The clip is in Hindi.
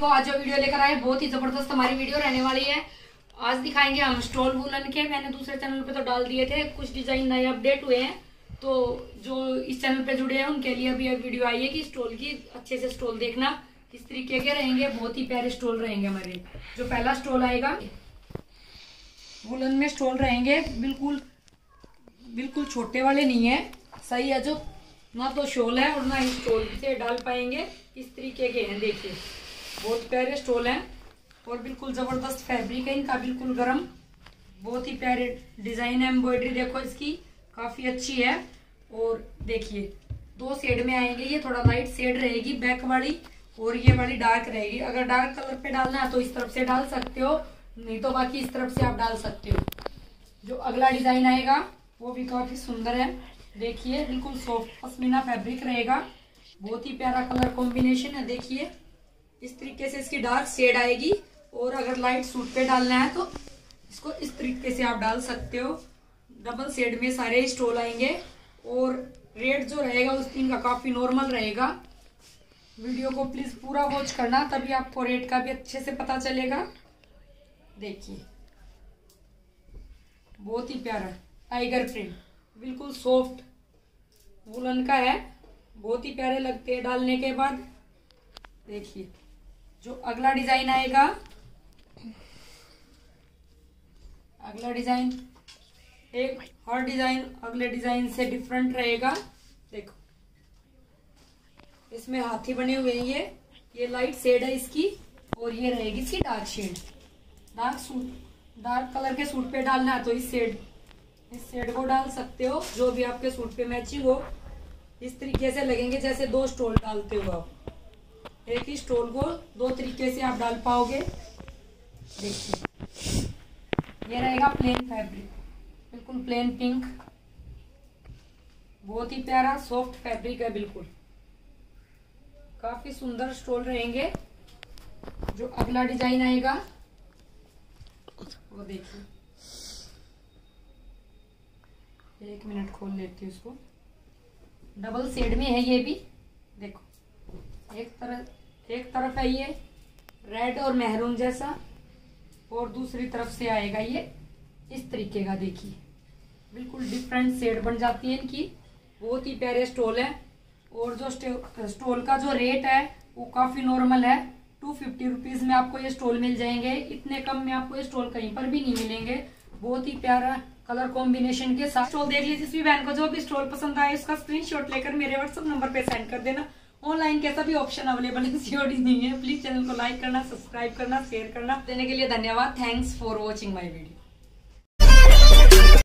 को आज जो वीडियो लेकर आए बहुत ही ज़बरदस्त हमारी वीडियो रहने वाली है। आज दिखाएँगे हम स्टोल वुलन के। मैंने दूसरे चैनल पे तो डाल दिए थे, कुछ डिज़ाइन नए अपडेट हुए हैं। तो जो इस चैनल पे जुड़े हैं, उनके लिए अभी वीडियो आई है कि स्टोल की, अच्छे से स्टोल देखना, किस तरीके के रहेंगे, बहुत ही प्यारे स्टोल रहेंगे हमारे। जो पहला स्टोल आएगा, वुलन में स्टोल रहेंगे, बिल्कुल बिल्कुल छोटे वाले नहीं है। सही है जो, ना तो शोल है और ना ही स्टोल से डाल पाएँगे। इस तरीके के हैं, देखिए। बहुत प्यारे स्टोल हैं और बिल्कुल ज़बरदस्त फैब्रिक है इनका, बिल्कुल गर्म। बहुत ही प्यारे डिज़ाइन है, एम्ब्रॉयडरी देखो इसकी, काफ़ी अच्छी है। और देखिए, दो शेड में आएँगे, ये थोड़ा लाइट शेड रहेगी बैक वाली और ये वाली डार्क रहेगी। अगर डार्क कलर पे डालना है तो इस तरफ़ से डाल सकते हो, नहीं तो बाकी इस तरफ़ से आप डाल सकते हो। जो अगला डिज़ाइन आएगा, वो भी काफ़ी सुंदर है। देखिए, बिल्कुल सॉफ्ट पश्मीना फैब्रिक रहेगा। बहुत ही प्यारा कलर कॉम्बिनेशन है, देखिए। इस तरीके से इसकी डार्क शेड आएगी। और अगर लाइट सूट पे डालना है तो इसको इस तरीके से आप डाल सकते हो। डबल शेड में सारे स्टोल आएँगे। और रेट जो रहेगा उस दिन का काफ़ी नॉर्मल रहेगा। वीडियो को प्लीज़ पूरा वॉच करना, तभी आपको रेट का भी अच्छे से पता चलेगा। देखिए। बहुत ही प्यारा। टाइगर प्रिंट बिल्कुल सॉफ्ट वुलन का है। बहुत ही प्यारे लगते हैं डालने के बाद। देखिए। जो अगला डिज़ाइन आएगा, अगला डिज़ाइन, एक हर डिज़ाइन अगले डिज़ाइन से डिफरेंट रहेगा। देखो, इसमें हाथी बने हुए हैं ये ये लाइट शेड है इसकी, और ये रहेगी इसकी dark shade dark suit dark colour के सूट पे डालना है तो इस शेड इस शेड को डाल सकते हो, जो भी आपके सूट पे मैचिंग हो। इस तरीके से लगेंगे जैसे दो स्टोल डालते हो आप। एक ही स्टोल को दो तरीके से आप डाल पाओगे। देखिए, ये रहेगा प्लेन फैब्रिक बिल्कुल प्लेन पिंक बहुत ही प्यारा सॉफ्ट फैब्रिक है बिल्कुल। काफ़ी सुंदर स्टोल रहेंगे, जो अगला डिज़ाइन आएगा। वो देखिए। एक मिनट खोल लेती हूँ इसको। डबल सेड में है ये भी। देखो। एक तरफ़ एक तरफ़ है ये रेड और मेहरून जैसा, और दूसरी तरफ़ से आएगा ये, इस तरीके का देखिए। बिल्कुल डिफरेंट शेड बन जाती है इनकी। बहुत ही प्यारे स्टोल है, और जो स्टोल का जो रेट है, वो काफ़ी नॉर्मल है। टू फिफ्टी रुपीज़ में आपको ये स्टोल मिल जाएँगे। इतने कम में आपको ये स्टोल कहीं पर भी नहीं मिलेंगे। बहुत ही प्यारा कलर कॉम्बिनेशन के साथ। स्टोल देख लीजिए जिस भी बहन को जो भी स्टोल पसंद आए, उसका स्क्रीनशॉट लेकर मेरे व्हाट्सअप नंबर पे सेंड कर देना। ऑनलाइन कैसा भी ऑप्शन अवेलेबल है सीओडी नहीं है प्लीज़ चैनल को लाइक करना सब्सक्राइब करना शेयर करना। देने के लिए धन्यवाद। Thanks for watching my video